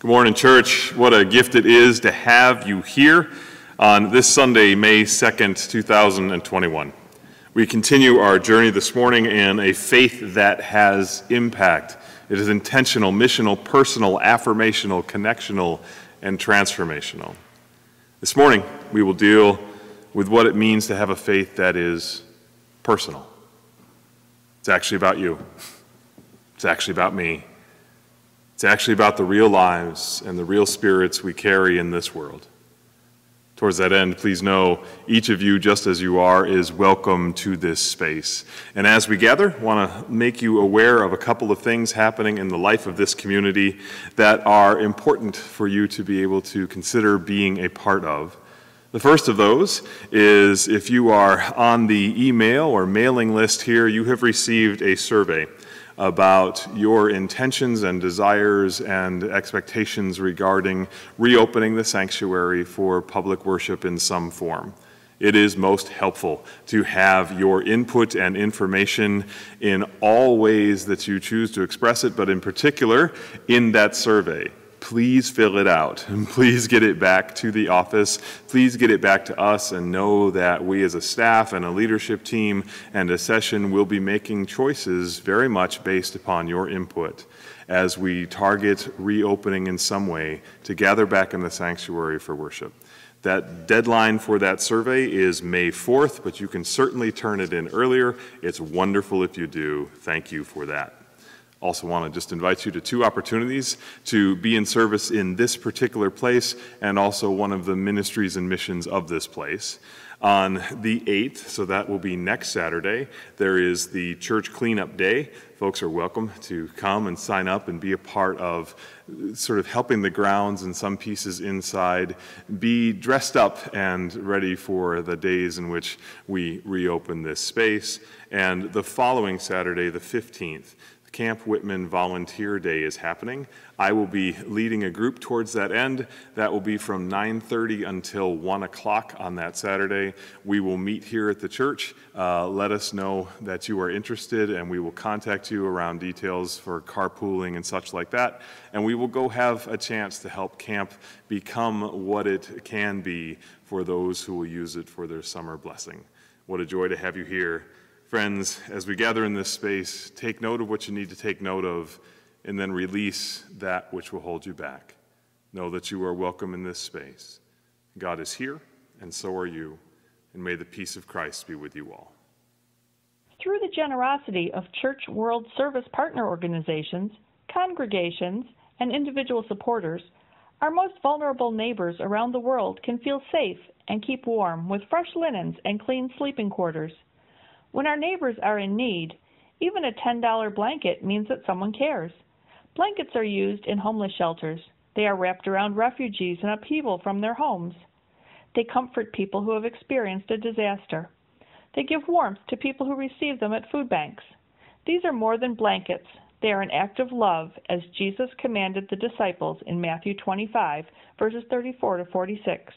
Good morning, church. What a gift it is to have you here on this Sunday, May 2nd, 2021. We continue our journey this morning in a faith that has impact. It is intentional, missional, personal, affirmational, connectional, and transformational. This morning, we will deal with what it means to have a faith that is personal. It's actually about you. It's actually about me. It's actually about the real lives and the real spirits we carry in this world. Towards that end, please know each of you, just as you are, is welcome to this space. And as we gather, I want to make you aware of a couple of things happening in the life of this community that are important for you to be able to consider being a part of. The first of those is if you are on the email or mailing list here, you have received a survey about your intentions and desires and expectations regarding reopening the sanctuary for public worship in some form. It is most helpful to have your input and information in all ways that you choose to express it, but in particular in that survey please fill it out and please get it back to the office. Please get it back to us and know that we as a staff and a leadership team and a session will be making choices very much based upon your input as we target reopening in some way to gather back in the sanctuary for worship. That deadline for that survey is May 4th, but you can certainly turn it in earlier. It's wonderful if you do. Thank you for that. Also want to just invite you to two opportunities to be in service in this particular place and also one of the ministries and missions of this place. On the 8th, so that will be next Saturday, there is the church cleanup day. Folks are welcome to come and sign up and be a part of sort of helping the grounds and some pieces inside be dressed up and ready for the days in which we reopen this space. And the following Saturday, the 15th, Camp Whitman Volunteer Day is happening. I will be leading a group towards that end. That will be from 9.30 until 1 o'clock on that Saturday. We will meet here at the church. Uh, let us know that you are interested, and we will contact you around details for carpooling and such like that. And we will go have a chance to help camp become what it can be for those who will use it for their summer blessing. What a joy to have you here. Friends, as we gather in this space, take note of what you need to take note of and then release that which will hold you back. Know that you are welcome in this space. God is here, and so are you, and may the peace of Christ be with you all. Through the generosity of Church World Service partner organizations, congregations, and individual supporters, our most vulnerable neighbors around the world can feel safe and keep warm with fresh linens and clean sleeping quarters. When our neighbors are in need, even a $10 blanket means that someone cares. Blankets are used in homeless shelters. They are wrapped around refugees in upheaval from their homes. They comfort people who have experienced a disaster. They give warmth to people who receive them at food banks. These are more than blankets. They are an act of love, as Jesus commanded the disciples in Matthew 25, verses 34 to 46.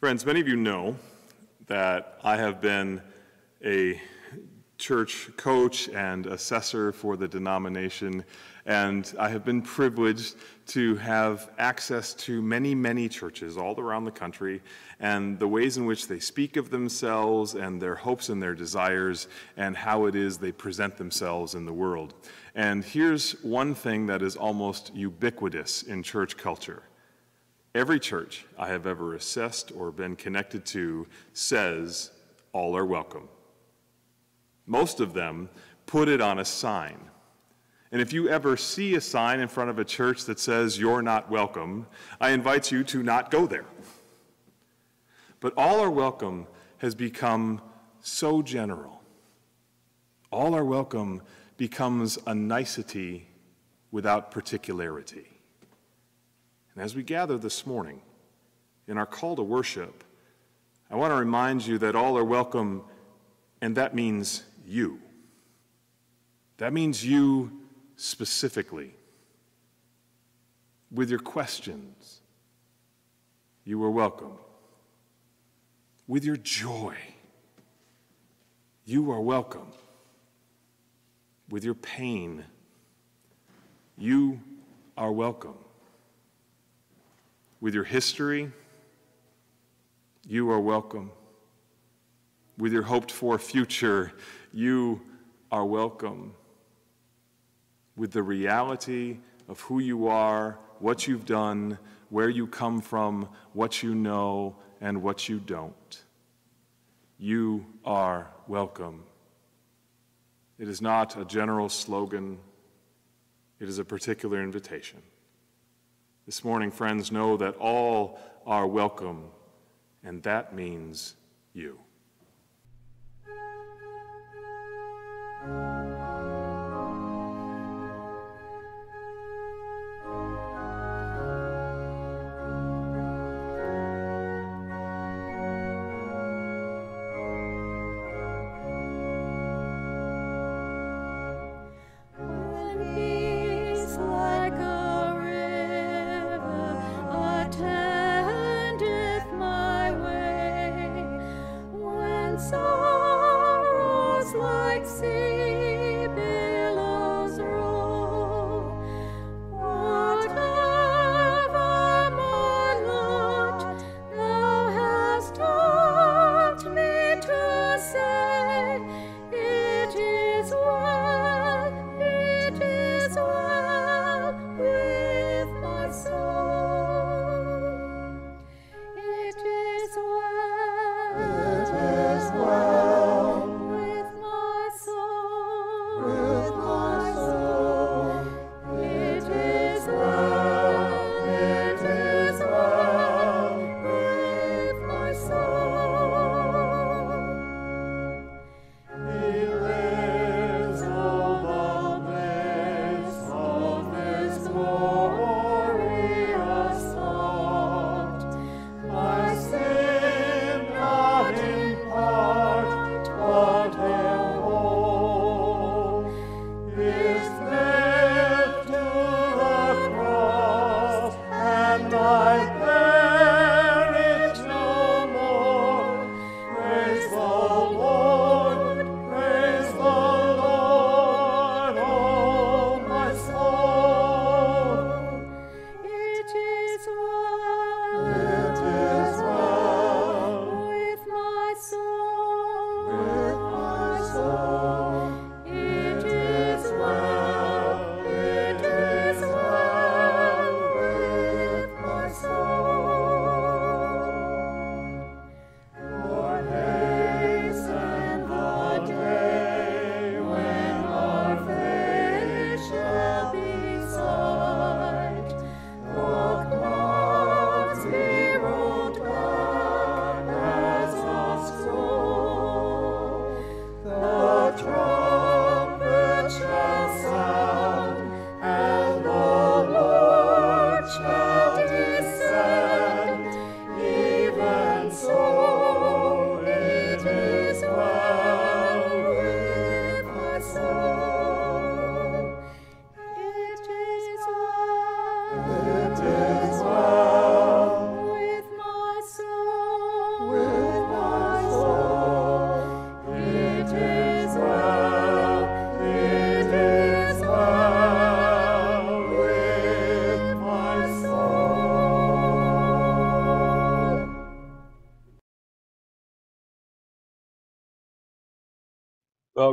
Friends, many of you know that I have been a church coach and assessor for the denomination, and I have been privileged to have access to many, many churches all around the country and the ways in which they speak of themselves and their hopes and their desires and how it is they present themselves in the world. And here's one thing that is almost ubiquitous in church culture. Every church I have ever assessed or been connected to says, all are welcome. Most of them put it on a sign. And if you ever see a sign in front of a church that says, You're not welcome, I invite you to not go there. But all are welcome has become so general. All are welcome becomes a nicety without particularity. And as we gather this morning in our call to worship, I want to remind you that all are welcome, and that means you. That means you specifically. With your questions, you are welcome. With your joy, you are welcome. With your pain, you are welcome. With your history, you are welcome. With your hoped for future, you are welcome. With the reality of who you are, what you've done, where you come from, what you know, and what you don't. You are welcome. It is not a general slogan, it is a particular invitation. This morning, friends, know that all are welcome, and that means you.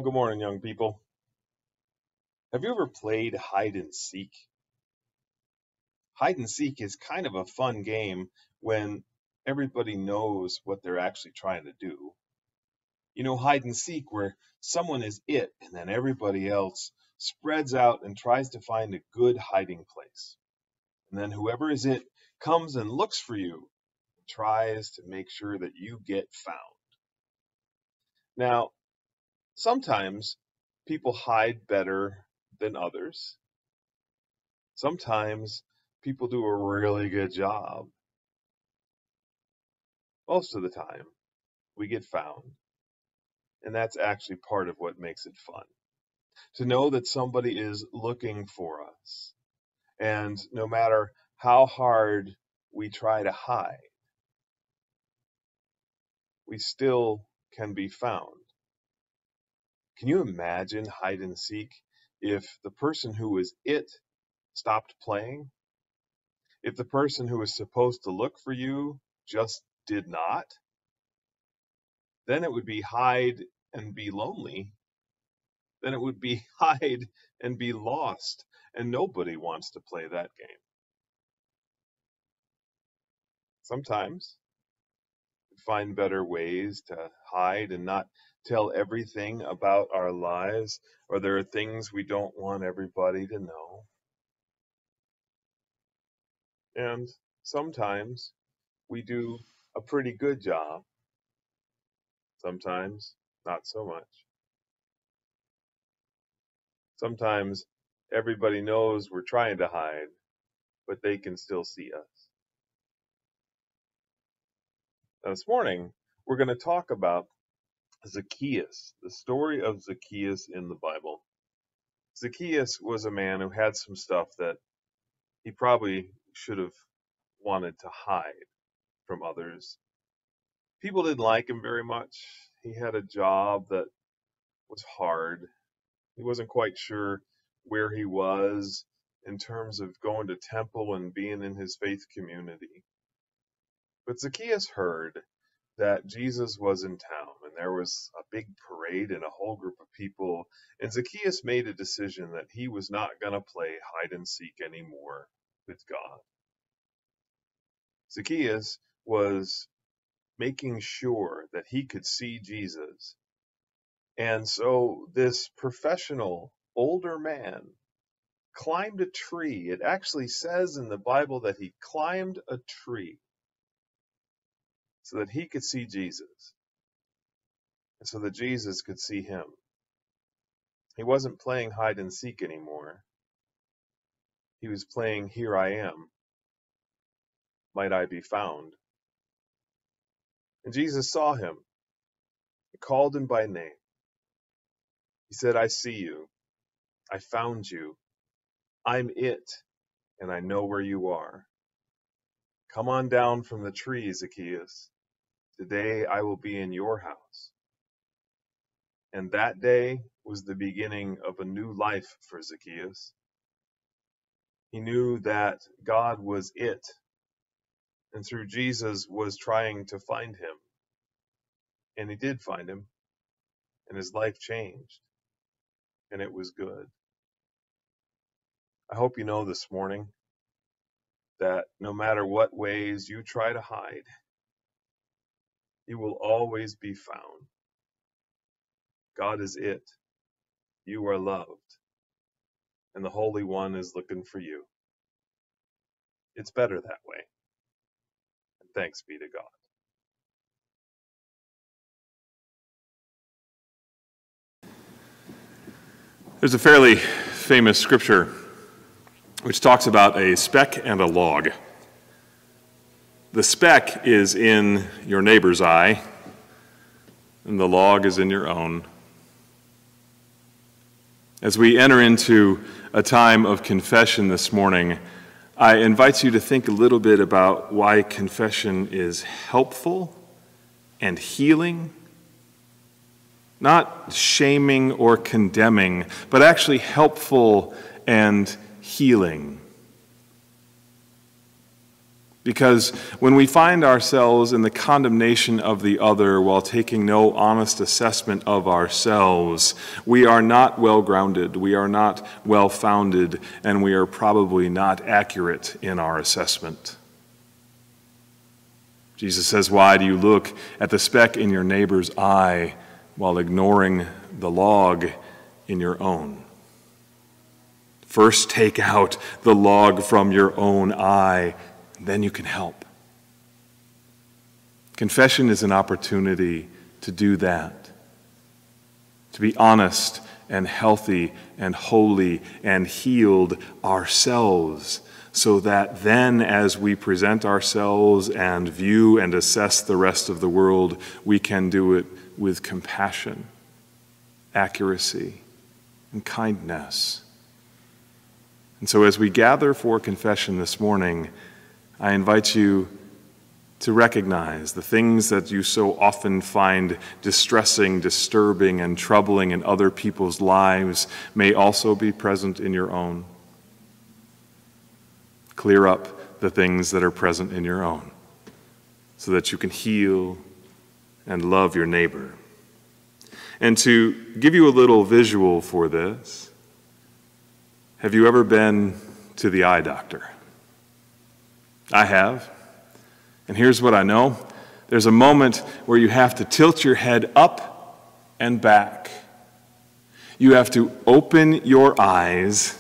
Good morning, young people. Have you ever played hide and seek? Hide and seek is kind of a fun game when everybody knows what they're actually trying to do. You know, hide and seek, where someone is it and then everybody else spreads out and tries to find a good hiding place. And then whoever is it comes and looks for you, and tries to make sure that you get found. Now, sometimes people hide better than others. Sometimes people do a really good job. Most of the time, we get found. And that's actually part of what makes it fun. To know that somebody is looking for us. And no matter how hard we try to hide, we still can be found. Can you imagine hide and seek if the person who was it stopped playing? If the person who was supposed to look for you just did not? Then it would be hide and be lonely. Then it would be hide and be lost. And nobody wants to play that game. Sometimes find better ways to hide and not tell everything about our lives, or there are things we don't want everybody to know. And sometimes we do a pretty good job. Sometimes not so much. Sometimes everybody knows we're trying to hide, but they can still see us. Now, this morning, we're going to talk about Zacchaeus, the story of Zacchaeus in the Bible. Zacchaeus was a man who had some stuff that he probably should have wanted to hide from others. People didn't like him very much. He had a job that was hard. He wasn't quite sure where he was in terms of going to temple and being in his faith community. But Zacchaeus heard that Jesus was in town and there was a big parade and a whole group of people. And Zacchaeus made a decision that he was not going to play hide and seek anymore with God. Zacchaeus was making sure that he could see Jesus. And so this professional older man climbed a tree. It actually says in the Bible that he climbed a tree so that he could see Jesus and so that Jesus could see him. He wasn't playing hide and seek anymore. He was playing Here I Am. Might I be found? And Jesus saw him. He called him by name. He said, I see you. I found you. I'm it, and I know where you are. Come on down from the tree, Zacchaeus. Today I will be in your house. And that day was the beginning of a new life for Zacchaeus. He knew that God was it, and through Jesus was trying to find him. And he did find him, and his life changed, and it was good. I hope you know this morning that no matter what ways you try to hide, you will always be found. God is it. You are loved. And the Holy One is looking for you. It's better that way. And thanks be to God. There's a fairly famous scripture which talks about a speck and a log. The speck is in your neighbor's eye, and the log is in your own. As we enter into a time of confession this morning, I invite you to think a little bit about why confession is helpful and healing. Not shaming or condemning, but actually helpful and healing. Because when we find ourselves in the condemnation of the other while taking no honest assessment of ourselves, we are not well grounded, we are not well founded, and we are probably not accurate in our assessment. Jesus says, Why do you look at the speck in your neighbor's eye while ignoring the log in your own? First, take out the log from your own eye then you can help. Confession is an opportunity to do that, to be honest and healthy and holy and healed ourselves, so that then, as we present ourselves and view and assess the rest of the world, we can do it with compassion, accuracy, and kindness. And so, as we gather for confession this morning, I invite you to recognize the things that you so often find distressing, disturbing, and troubling in other people's lives may also be present in your own. Clear up the things that are present in your own so that you can heal and love your neighbor. And to give you a little visual for this, have you ever been to the eye doctor? I have. And here's what I know there's a moment where you have to tilt your head up and back. You have to open your eyes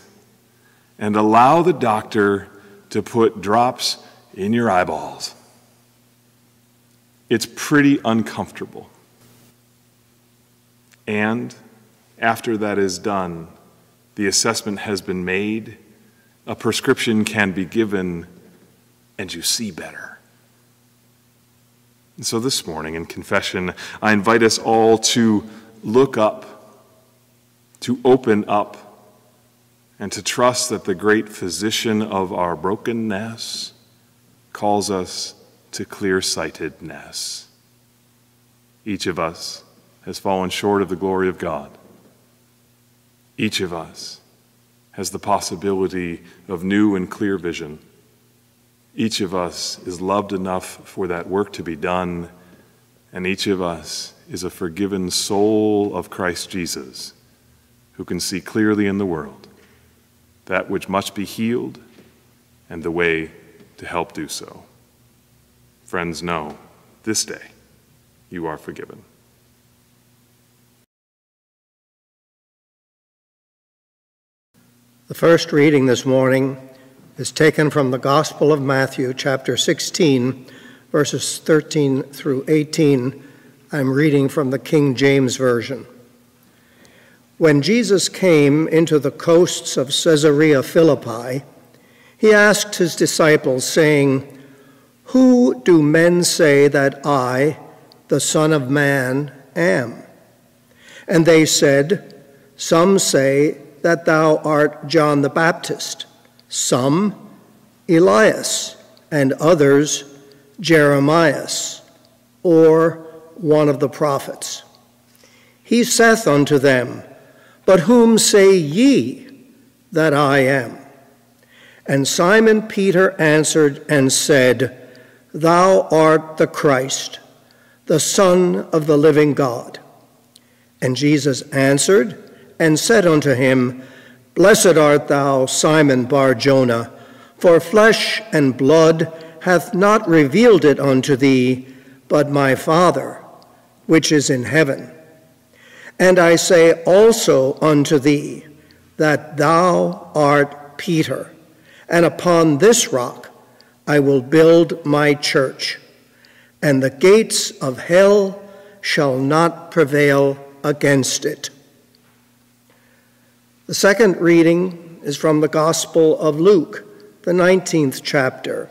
and allow the doctor to put drops in your eyeballs. It's pretty uncomfortable. And after that is done, the assessment has been made, a prescription can be given and you see better. And so this morning in confession, I invite us all to look up, to open up, and to trust that the great physician of our brokenness calls us to clear sightedness. Each of us has fallen short of the glory of God. Each of us has the possibility of new and clear vision. Each of us is loved enough for that work to be done, and each of us is a forgiven soul of Christ Jesus who can see clearly in the world that which must be healed and the way to help do so. Friends, know this day you are forgiven. The first reading this morning is taken from the Gospel of Matthew, chapter 16, verses 13 through 18. I'm reading from the King James Version. When Jesus came into the coasts of Caesarea Philippi, he asked his disciples, saying, Who do men say that I, the Son of Man, am? And they said, Some say that thou art John the Baptist some Elias, and others Jeremias, or one of the prophets. He saith unto them, But whom say ye that I am? And Simon Peter answered and said, Thou art the Christ, the Son of the living God. And Jesus answered and said unto him, Blessed art thou, Simon Bar Jonah, for flesh and blood hath not revealed it unto thee, but my Father, which is in heaven. And I say also unto thee, that thou art Peter, and upon this rock I will build my church, and the gates of hell shall not prevail against it. The second reading is from the Gospel of Luke, the 19th chapter,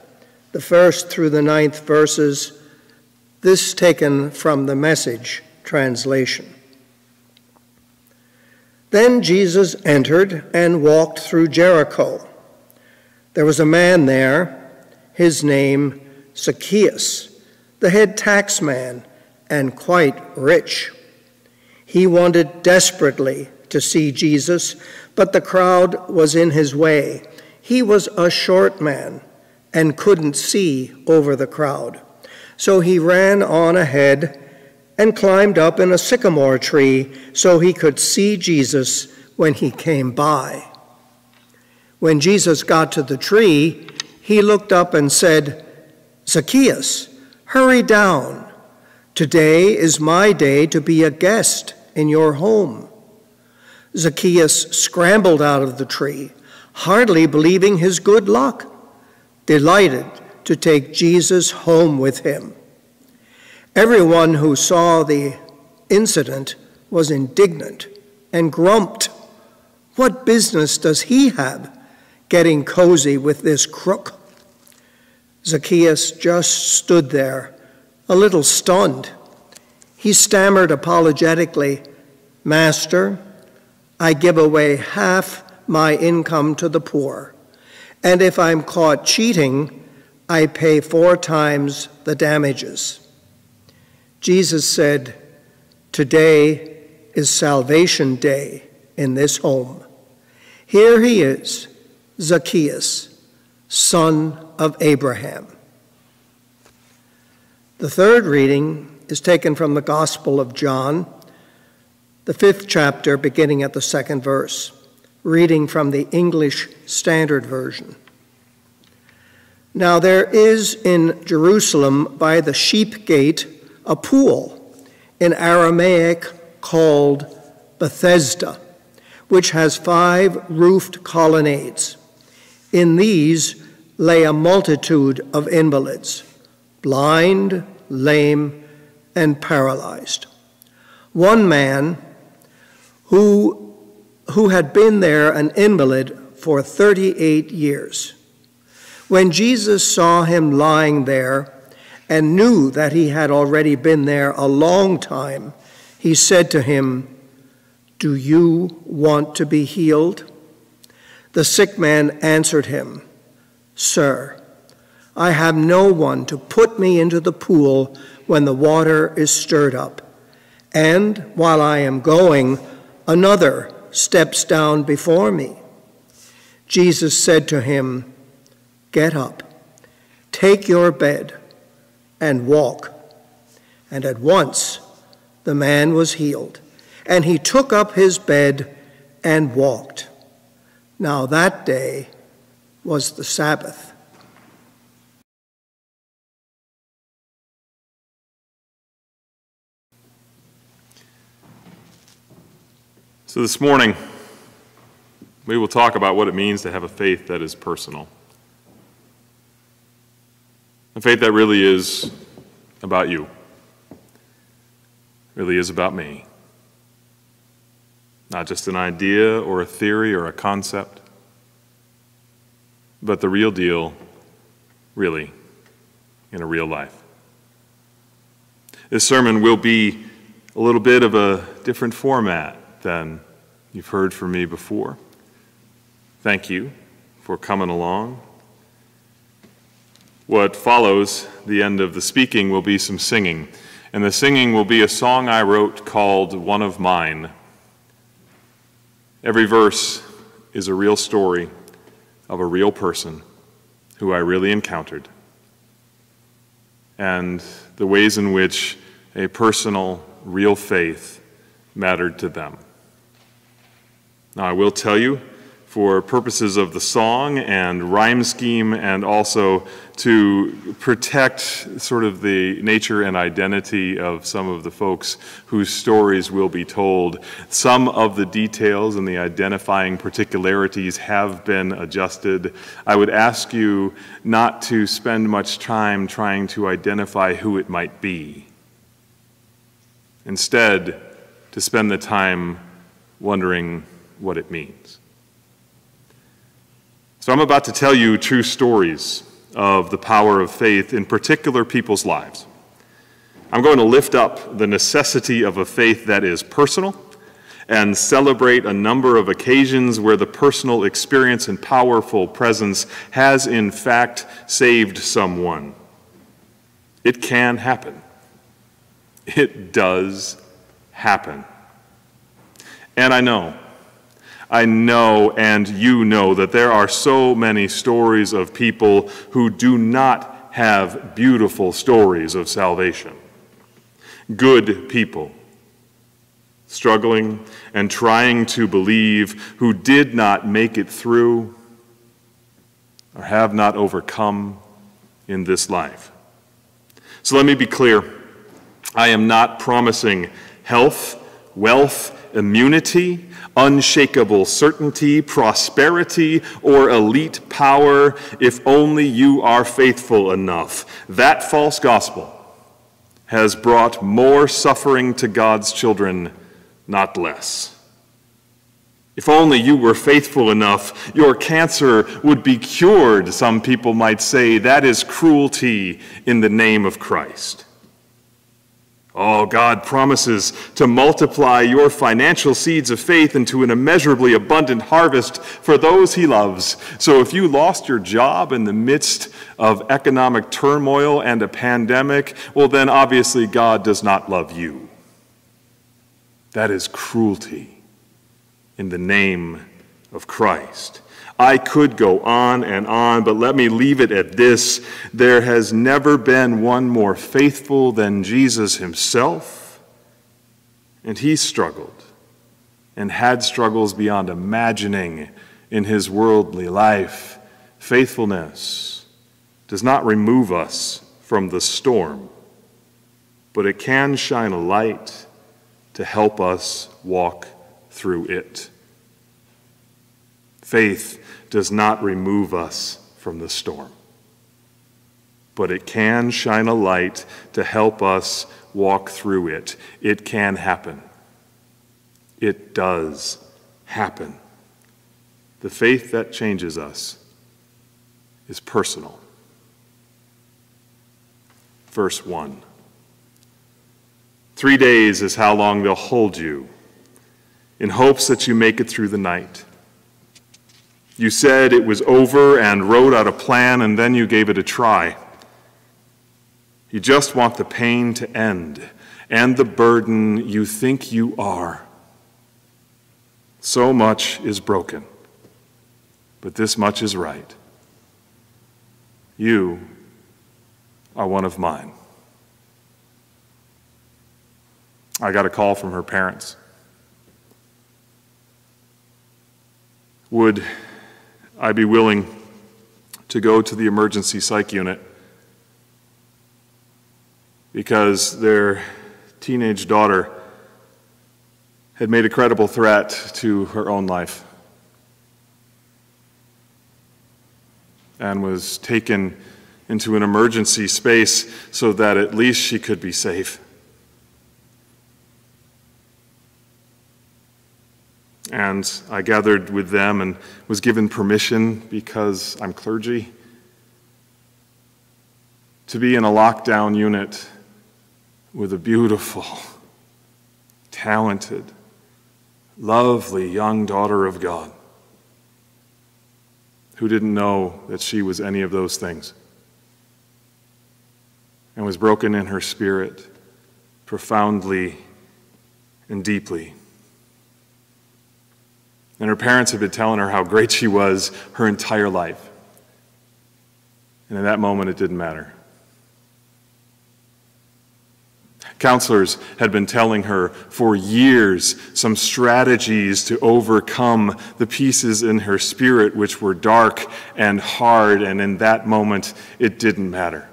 the first through the ninth verses, this taken from the Message translation. Then Jesus entered and walked through Jericho. There was a man there, his name Zacchaeus, the head taxman, and quite rich. He wanted desperately to see Jesus, but the crowd was in his way. He was a short man and couldn't see over the crowd. So he ran on ahead and climbed up in a sycamore tree so he could see Jesus when he came by. When Jesus got to the tree, he looked up and said, Zacchaeus, hurry down. Today is my day to be a guest in your home. Zacchaeus scrambled out of the tree, hardly believing his good luck, delighted to take Jesus home with him. Everyone who saw the incident was indignant and grumped. What business does he have getting cozy with this crook? Zacchaeus just stood there, a little stunned. He stammered apologetically, Master, I give away half my income to the poor, and if I'm caught cheating, I pay four times the damages. Jesus said, Today is salvation day in this home. Here he is, Zacchaeus, son of Abraham. The third reading is taken from the Gospel of John, the fifth chapter, beginning at the second verse, reading from the English Standard Version. Now there is in Jerusalem by the sheep gate a pool in Aramaic called Bethesda, which has five roofed colonnades. In these lay a multitude of invalids, blind, lame, and paralyzed. One man who, who had been there an invalid for 38 years. When Jesus saw him lying there, and knew that he had already been there a long time, he said to him, Do you want to be healed? The sick man answered him, Sir, I have no one to put me into the pool when the water is stirred up. And while I am going, another steps down before me. Jesus said to him, Get up, take your bed and walk. And at once the man was healed, and he took up his bed and walked. Now that day was the Sabbath. So this morning, we will talk about what it means to have a faith that is personal. A faith that really is about you, really is about me. Not just an idea or a theory or a concept, but the real deal, really, in a real life. This sermon will be a little bit of a different format than you've heard from me before. Thank you for coming along. What follows the end of the speaking will be some singing, and the singing will be a song I wrote called One of Mine. Every verse is a real story of a real person who I really encountered, and the ways in which a personal, real faith mattered to them. Now, I will tell you for purposes of the song and rhyme scheme, and also to protect sort of the nature and identity of some of the folks whose stories will be told. Some of the details and the identifying particularities have been adjusted. I would ask you not to spend much time trying to identify who it might be. Instead, to spend the time wondering what it means. So I'm about to tell you true stories of the power of faith in particular people's lives. I'm going to lift up the necessity of a faith that is personal and celebrate a number of occasions where the personal experience and powerful presence has, in fact, saved someone. It can happen. It does happen. And I know I know and you know that there are so many stories of people who do not have beautiful stories of salvation. Good people struggling and trying to believe who did not make it through or have not overcome in this life. So let me be clear I am not promising health, wealth, immunity, unshakable certainty, prosperity, or elite power if only you are faithful enough. That false gospel has brought more suffering to God's children, not less. If only you were faithful enough, your cancer would be cured, some people might say. That is cruelty in the name of Christ. Oh, God promises to multiply your financial seeds of faith into an immeasurably abundant harvest for those He loves. So if you lost your job in the midst of economic turmoil and a pandemic, well, then obviously God does not love you. That is cruelty in the name of Christ. I could go on and on, but let me leave it at this. There has never been one more faithful than Jesus himself, and he struggled and had struggles beyond imagining in his worldly life. Faithfulness does not remove us from the storm, but it can shine a light to help us walk through it. Faith does not remove us from the storm, but it can shine a light to help us walk through it. It can happen. It does happen. The faith that changes us is personal. Verse 1 Three days is how long they'll hold you, in hopes that you make it through the night. You said it was over and wrote out a plan, and then you gave it a try. You just want the pain to end and the burden you think you are. So much is broken, but this much is right. You are one of mine. I got a call from her parents. Would I'd be willing to go to the emergency psych unit because their teenage daughter had made a credible threat to her own life and was taken into an emergency space so that at least she could be safe. And I gathered with them and was given permission because I'm clergy to be in a lockdown unit with a beautiful, talented, lovely young daughter of God who didn't know that she was any of those things and was broken in her spirit profoundly and deeply. And her parents had been telling her how great she was her entire life. And in that moment, it didn't matter. Counselors had been telling her for years some strategies to overcome the pieces in her spirit which were dark and hard, and in that moment, it didn't matter.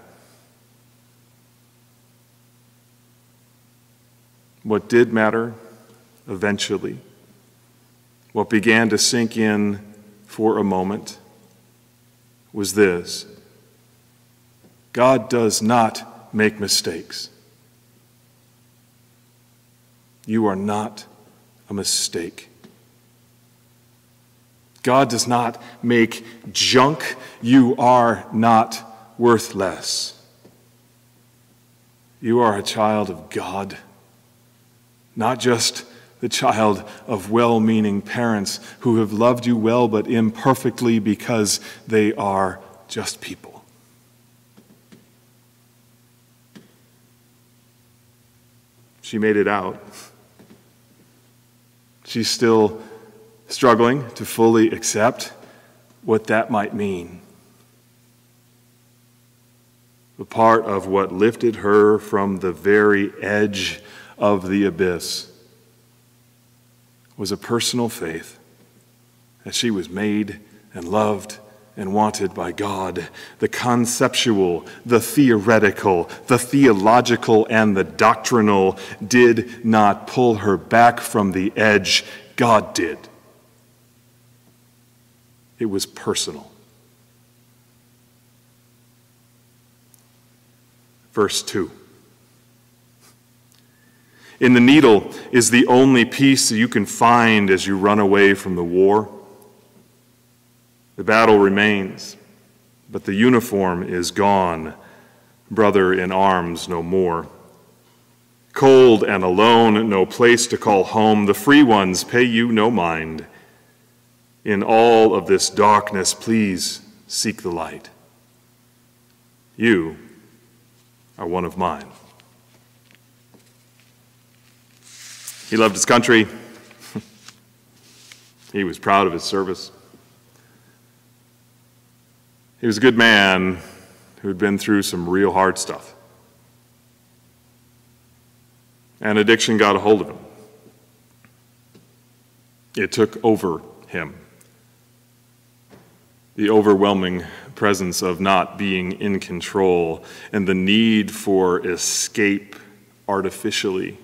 What did matter eventually what began to sink in for a moment was this God does not make mistakes. You are not a mistake. God does not make junk. You are not worthless. You are a child of God, not just the child of well meaning parents who have loved you well but imperfectly because they are just people. She made it out. She's still struggling to fully accept what that might mean. The part of what lifted her from the very edge of the abyss was a personal faith that she was made and loved and wanted by God. The conceptual, the theoretical, the theological, and the doctrinal did not pull her back from the edge. God did. It was personal. Verse 2. In the needle is the only peace you can find as you run away from the war. The battle remains, but the uniform is gone, brother in arms no more. Cold and alone, no place to call home, the free ones pay you no mind. In all of this darkness, please seek the light. You are one of mine. He loved his country. he was proud of his service. He was a good man who had been through some real hard stuff. And addiction got a hold of him. It took over him the overwhelming presence of not being in control and the need for escape artificially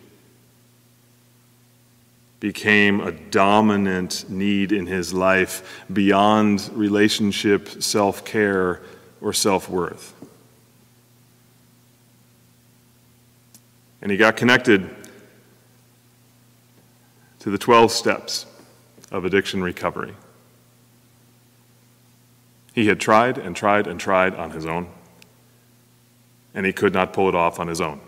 became a dominant need in his life beyond relationship, self care, or self worth. And he got connected to the 12 steps of addiction recovery. He had tried and tried and tried on his own, and he could not pull it off on his own.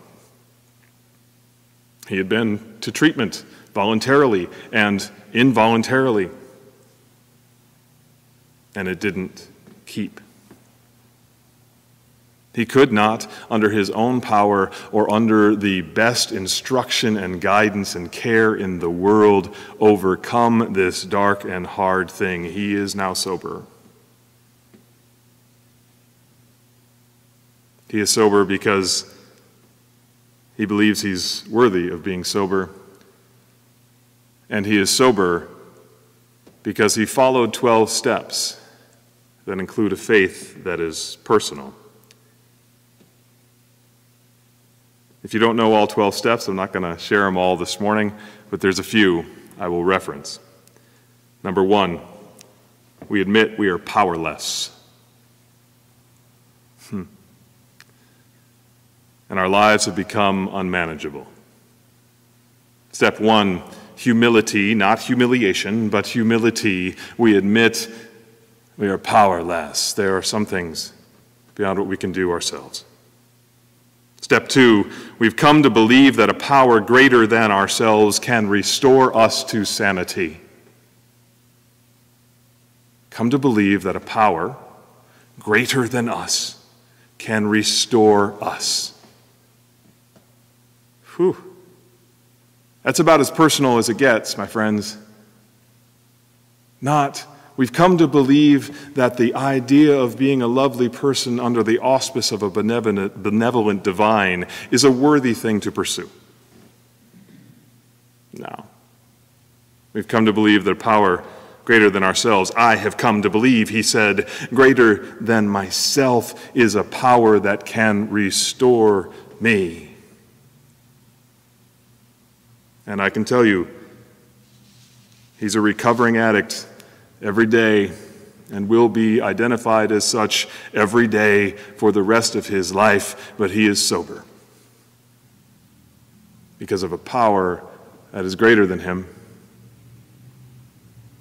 He had been to treatment voluntarily and involuntarily, and it didn't keep. He could not, under his own power or under the best instruction and guidance and care in the world, overcome this dark and hard thing. He is now sober. He is sober because he believes he's worthy of being sober. And he is sober because he followed 12 steps that include a faith that is personal. If you don't know all 12 steps, I'm not going to share them all this morning, but there's a few I will reference. Number one, we admit we are powerless. Hmm and our lives have become unmanageable. Step one humility, not humiliation, but humility. We admit we are powerless. There are some things beyond what we can do ourselves. Step two, we've come to believe that a power greater than ourselves can restore us to sanity. Come to believe that a power greater than us can restore us. Whew. That's about as personal as it gets, my friends. Not, we've come to believe that the idea of being a lovely person under the auspice of a benevolent, benevolent divine is a worthy thing to pursue. No. We've come to believe that power greater than ourselves. I have come to believe, he said, greater than myself is a power that can restore me. And I can tell you, he's a recovering addict every day and will be identified as such every day for the rest of his life, but he is sober because of a power that is greater than him,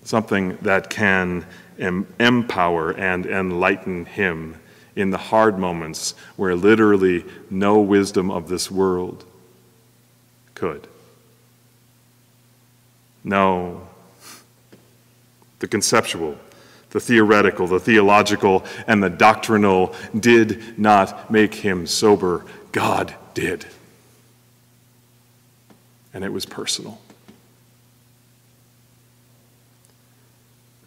something that can em- empower and enlighten him in the hard moments where literally no wisdom of this world could. No. The conceptual, the theoretical, the theological, and the doctrinal did not make him sober. God did. And it was personal.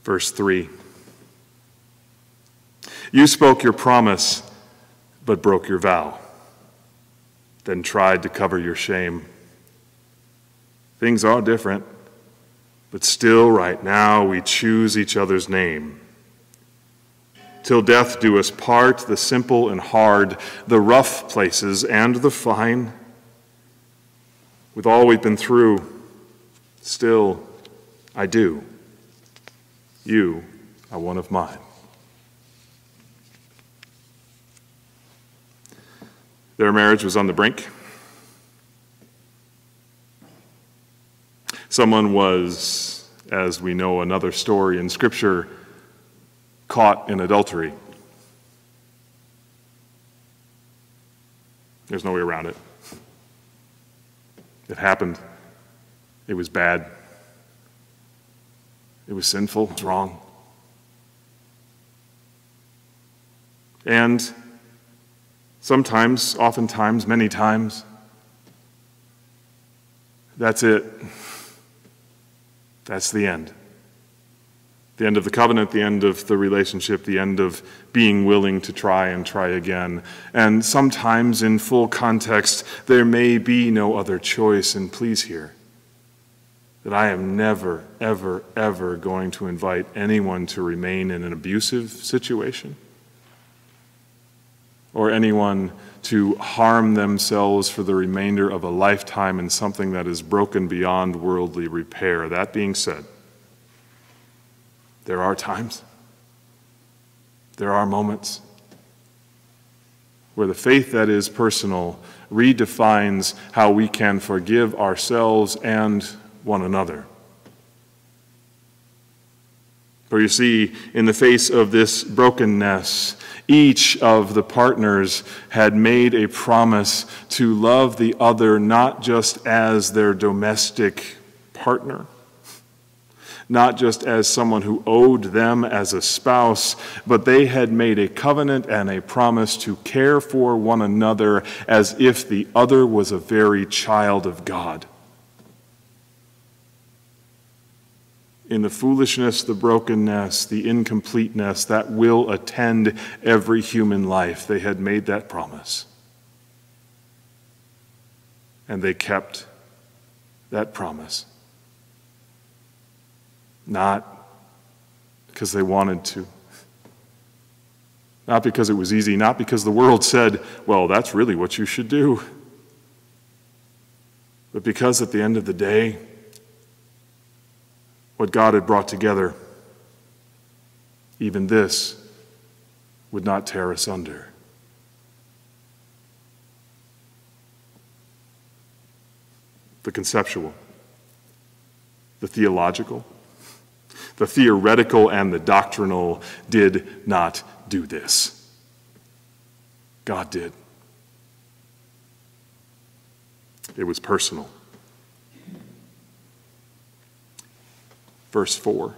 Verse 3 You spoke your promise, but broke your vow, then tried to cover your shame. Things are different, but still, right now, we choose each other's name. Till death do us part, the simple and hard, the rough places and the fine. With all we've been through, still, I do. You are one of mine. Their marriage was on the brink. Someone was, as we know another story in Scripture, caught in adultery. There's no way around it. It happened. It was bad. It was sinful. It was wrong. And sometimes, oftentimes, many times, that's it. That's the end. The end of the covenant, the end of the relationship, the end of being willing to try and try again. And sometimes, in full context, there may be no other choice. And please hear that I am never, ever, ever going to invite anyone to remain in an abusive situation or anyone to harm themselves for the remainder of a lifetime in something that is broken beyond worldly repair. That being said, there are times, there are moments where the faith that is personal redefines how we can forgive ourselves and one another. For you see, in the face of this brokenness, each of the partners had made a promise to love the other not just as their domestic partner, not just as someone who owed them as a spouse, but they had made a covenant and a promise to care for one another as if the other was a very child of God. In the foolishness, the brokenness, the incompleteness that will attend every human life. They had made that promise. And they kept that promise. Not because they wanted to. Not because it was easy, not because the world said, well, that's really what you should do. But because at the end of the day, what God had brought together, even this would not tear us under. The conceptual, the theological, the theoretical, and the doctrinal did not do this. God did. It was personal. Verse 4.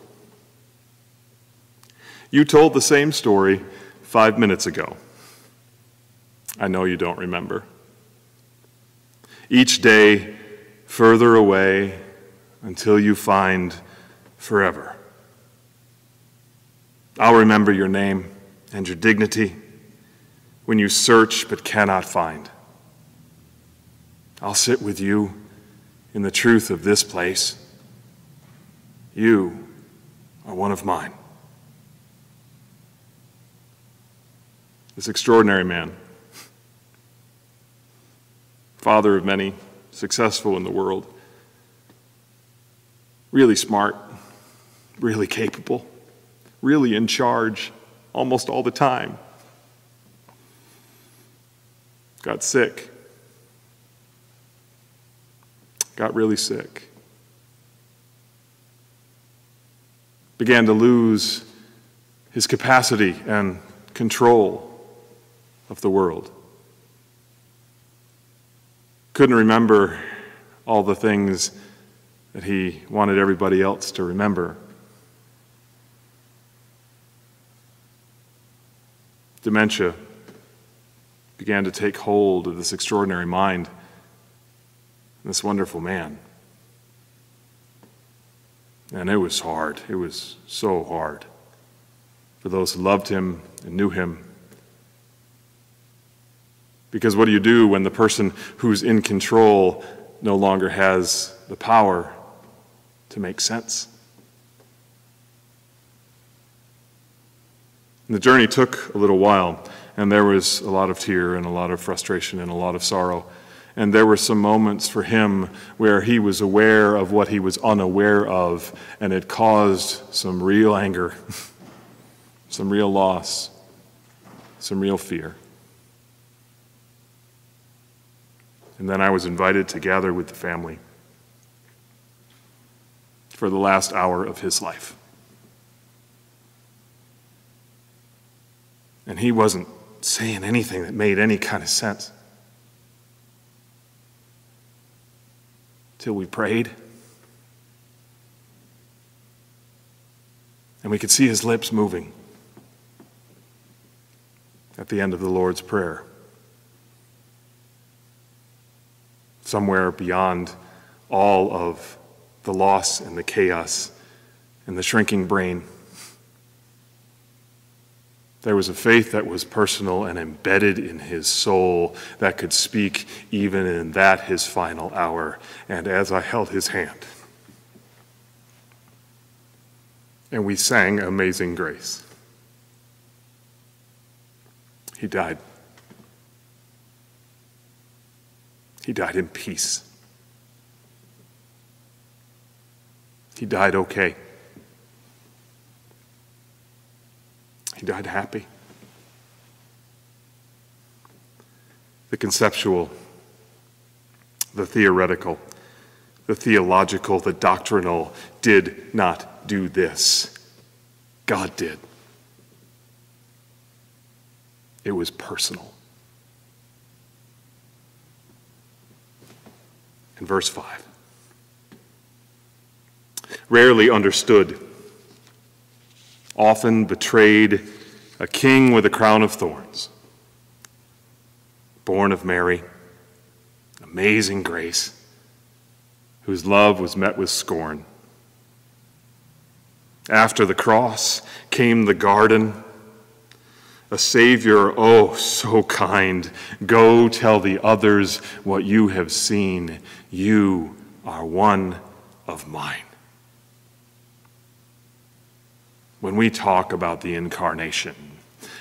You told the same story five minutes ago. I know you don't remember. Each day, further away until you find forever. I'll remember your name and your dignity when you search but cannot find. I'll sit with you in the truth of this place you are one of mine. This extraordinary man, father of many, successful in the world, really smart, really capable, really in charge almost all the time, got sick, got really sick. Began to lose his capacity and control of the world. Couldn't remember all the things that he wanted everybody else to remember. Dementia began to take hold of this extraordinary mind, this wonderful man. And it was hard. It was so hard for those who loved him and knew him. Because what do you do when the person who's in control no longer has the power to make sense? And the journey took a little while, and there was a lot of tear and a lot of frustration and a lot of sorrow. And there were some moments for him where he was aware of what he was unaware of, and it caused some real anger, some real loss, some real fear. And then I was invited to gather with the family for the last hour of his life. And he wasn't saying anything that made any kind of sense. Till we prayed. And we could see his lips moving at the end of the Lord's Prayer. Somewhere beyond all of the loss and the chaos and the shrinking brain there was a faith that was personal and embedded in his soul that could speak even in that his final hour. And as I held his hand, and we sang Amazing Grace, he died. He died in peace. He died okay. He died happy. The conceptual, the theoretical, the theological, the doctrinal did not do this. God did. It was personal. In verse 5. Rarely understood often betrayed, a king with a crown of thorns, born of Mary, amazing grace, whose love was met with scorn. After the cross came the garden, a Savior, oh, so kind. Go tell the others what you have seen. You are one of mine. When we talk about the incarnation,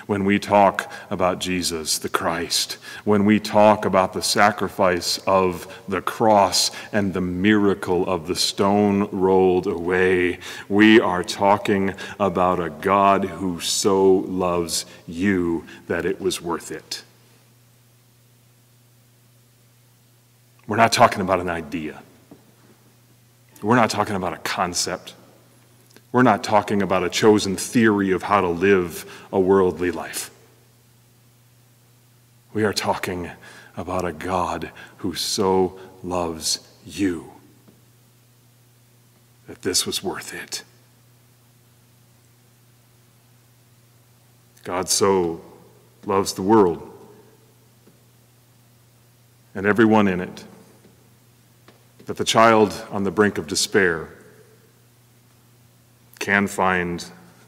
when we talk about Jesus the Christ, when we talk about the sacrifice of the cross and the miracle of the stone rolled away, we are talking about a God who so loves you that it was worth it. We're not talking about an idea. We're not talking about a concept. We're not talking about a chosen theory of how to live a worldly life. We are talking about a God who so loves you that this was worth it. God so loves the world and everyone in it that the child on the brink of despair can find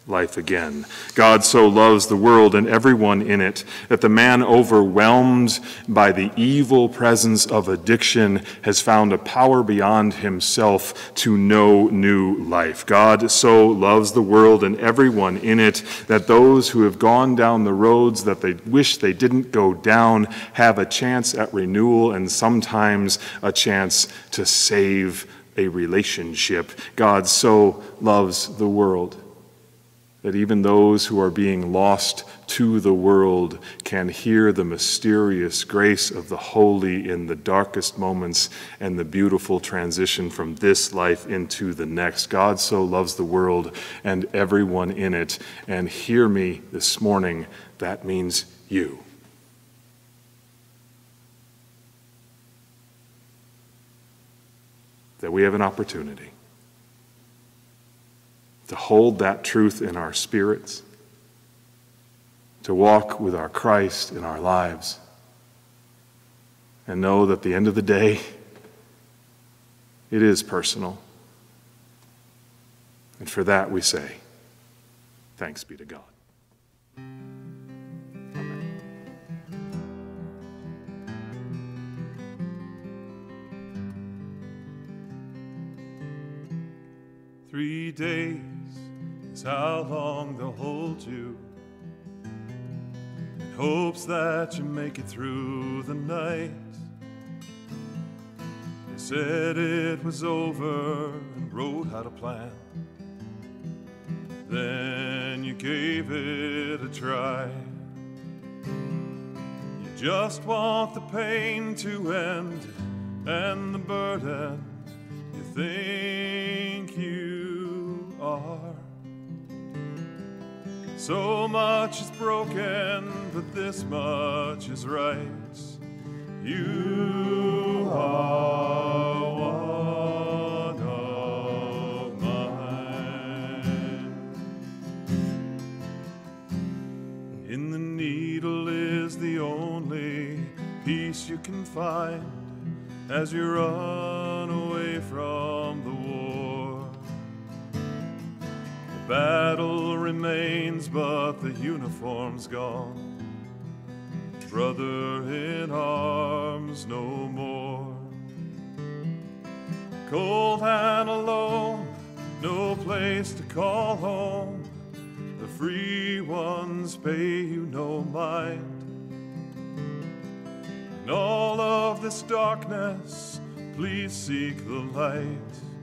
life again. God so loves the world and everyone in it that the man overwhelmed by the evil presence of addiction has found a power beyond himself to know new life. God so loves the world and everyone in it that those who have gone down the roads that they wish they didn't go down have a chance at renewal and sometimes a chance to save a relationship. God so loves the world that even those who are being lost to the world can hear the mysterious grace of the holy in the darkest moments and the beautiful transition from this life into the next. God so loves the world and everyone in it. And hear me this morning, that means you. That we have an opportunity to hold that truth in our spirits, to walk with our Christ in our lives, and know that at the end of the day, it is personal. And for that we say, thanks be to God. Three days is how long they'll hold you. In hopes that you make it through the night. They said it was over and wrote out a plan. Then you gave it a try. You just want the pain to end and the burden you think you are. So much is broken, but this much is right. You are one of mine. In the needle is the only peace you can find as you run away from the battle remains, but the uniform's gone. Brother in arms no more. Cold and alone, no place to call home. The free ones pay you no mind. In all of this darkness, please seek the light.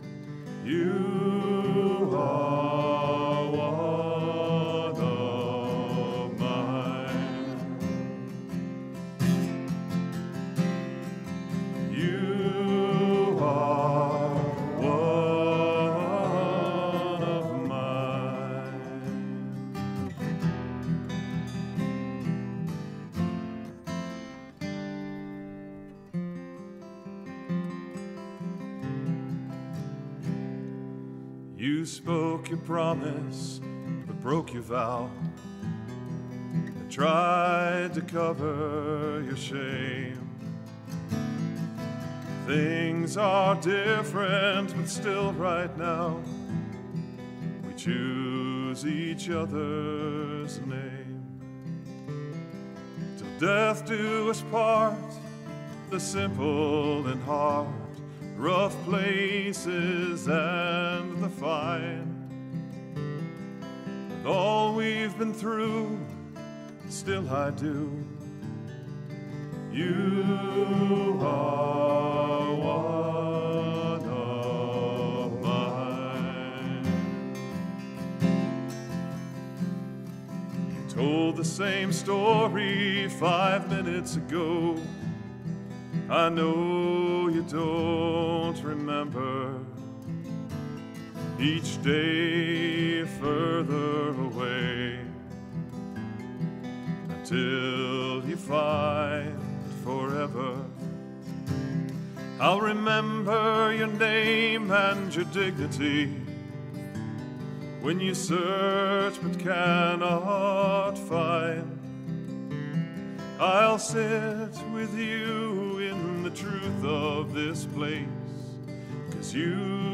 You are one promise, but broke your vow. And tried to cover your shame. Things are different, but still, right now, we choose each other's name. Till death do us part, the simple and heart, rough places and the fine. And all we've been through, still I do. You are one of mine. You told the same story five minutes ago. I know you don't remember each day further away until you find forever. I'll remember your name and your dignity when you search but cannot find. I'll sit with you in the truth of this place, cause you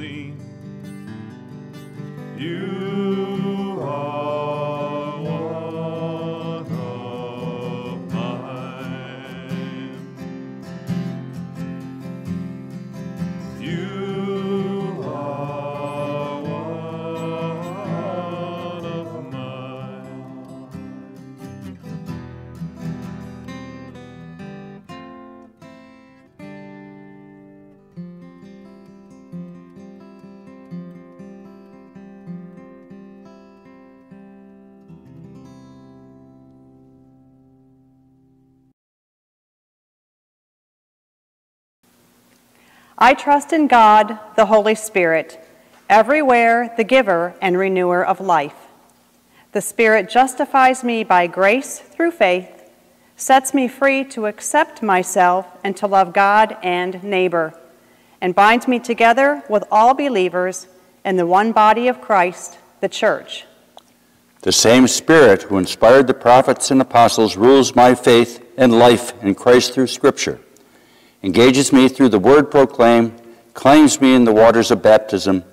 seen. I trust in God, the Holy Spirit, everywhere the giver and renewer of life. The Spirit justifies me by grace through faith, sets me free to accept myself and to love God and neighbor, and binds me together with all believers in the one body of Christ, the church. The same Spirit who inspired the prophets and apostles rules my faith and life in Christ through Scripture, engages me through the word proclaimed, claims me in the waters of baptism,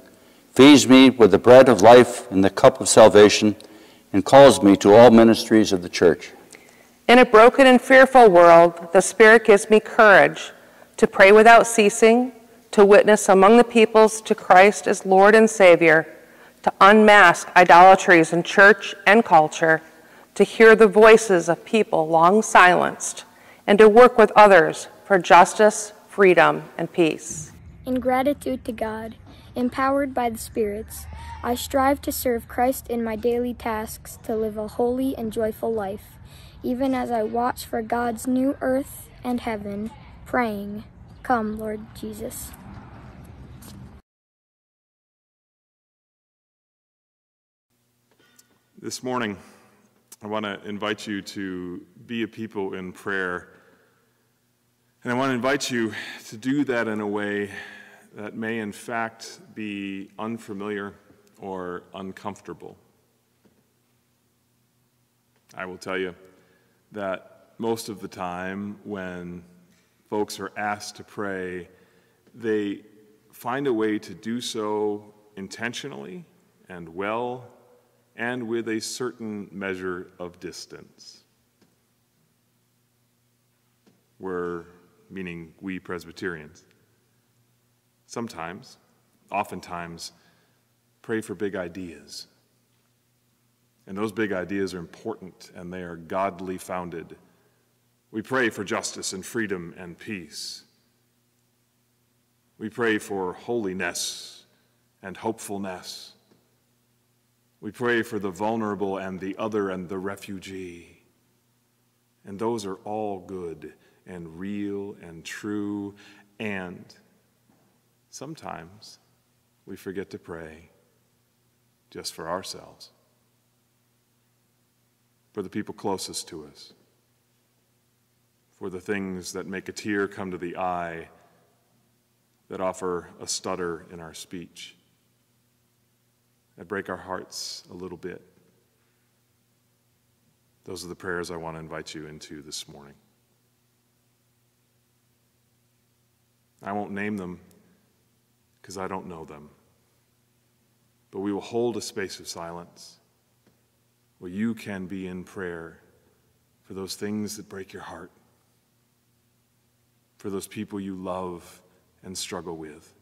feeds me with the bread of life and the cup of salvation, and calls me to all ministries of the church. In a broken and fearful world, the Spirit gives me courage to pray without ceasing, to witness among the peoples to Christ as Lord and Savior, to unmask idolatries in church and culture, to hear the voices of people long silenced, and to work with others for justice, freedom, and peace. In gratitude to God, empowered by the spirits, I strive to serve Christ in my daily tasks to live a holy and joyful life, even as I watch for God's new earth and heaven, praying, Come, Lord Jesus. This morning, I want to invite you to be a people in prayer. And I want to invite you to do that in a way that may, in fact, be unfamiliar or uncomfortable. I will tell you that most of the time when folks are asked to pray, they find a way to do so intentionally and well and with a certain measure of distance. We're, meaning we Presbyterians, sometimes, oftentimes, pray for big ideas. And those big ideas are important and they are godly founded. We pray for justice and freedom and peace. We pray for holiness and hopefulness. We pray for the vulnerable and the other and the refugee. And those are all good and real and true. And sometimes we forget to pray just for ourselves, for the people closest to us, for the things that make a tear come to the eye, that offer a stutter in our speech that break our hearts a little bit. Those are the prayers I want to invite you into this morning. I won't name them because I don't know them. But we will hold a space of silence where you can be in prayer for those things that break your heart, for those people you love and struggle with,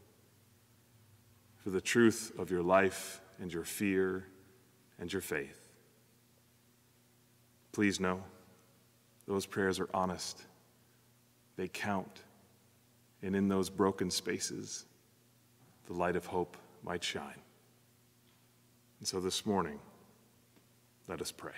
for the truth of your life and your fear and your faith. Please know those prayers are honest, they count, and in those broken spaces, the light of hope might shine. And so this morning, let us pray.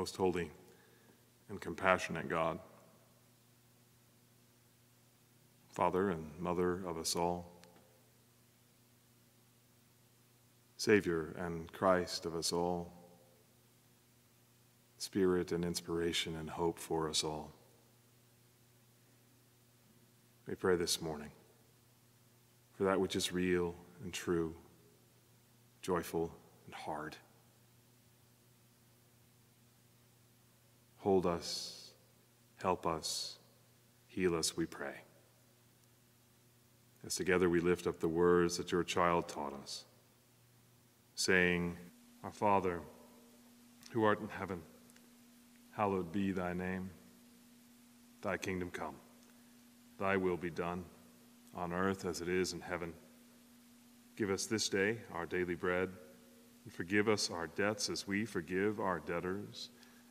Most holy and compassionate God, Father and Mother of us all, Savior and Christ of us all, Spirit and inspiration and hope for us all. We pray this morning for that which is real and true, joyful and hard. Hold us, help us, heal us, we pray. As together we lift up the words that your child taught us, saying, Our Father, who art in heaven, hallowed be thy name. Thy kingdom come, thy will be done, on earth as it is in heaven. Give us this day our daily bread, and forgive us our debts as we forgive our debtors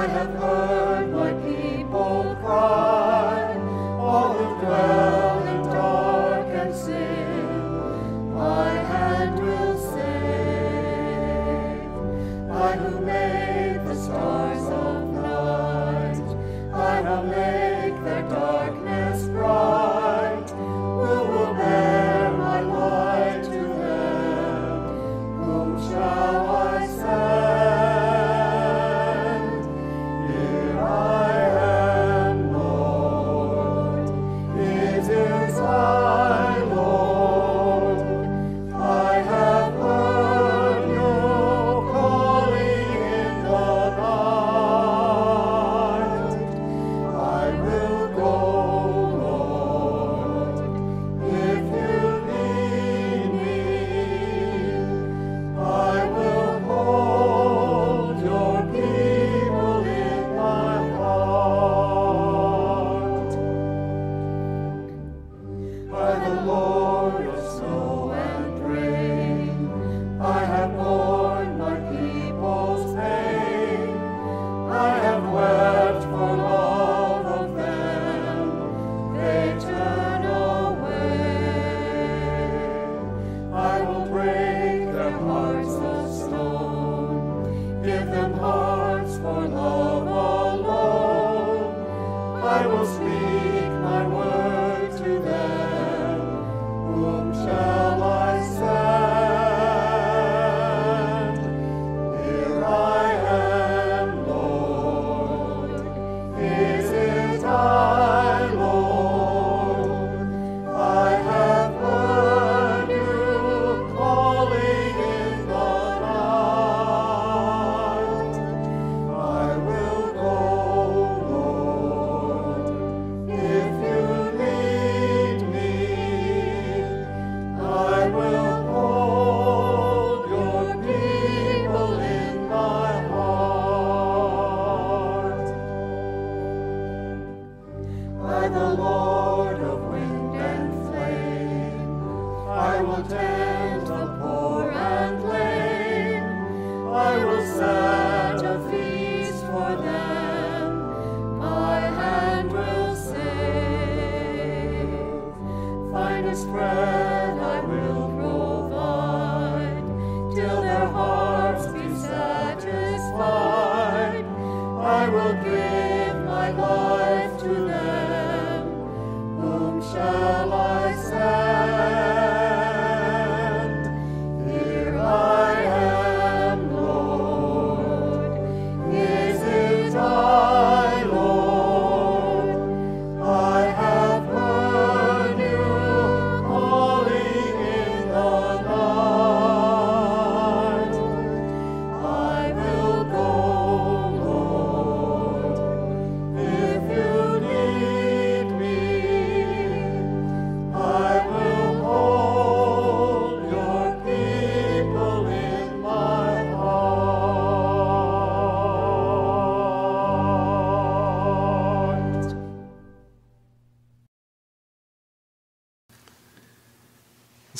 I have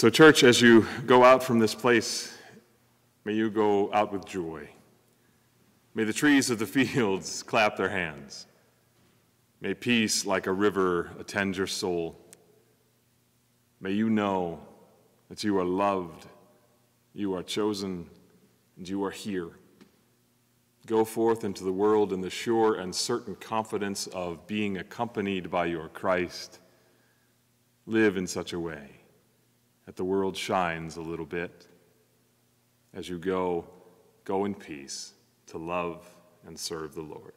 So, church, as you go out from this place, may you go out with joy. May the trees of the fields clap their hands. May peace like a river attend your soul. May you know that you are loved, you are chosen, and you are here. Go forth into the world in the sure and certain confidence of being accompanied by your Christ. Live in such a way that the world shines a little bit. As you go, go in peace to love and serve the Lord.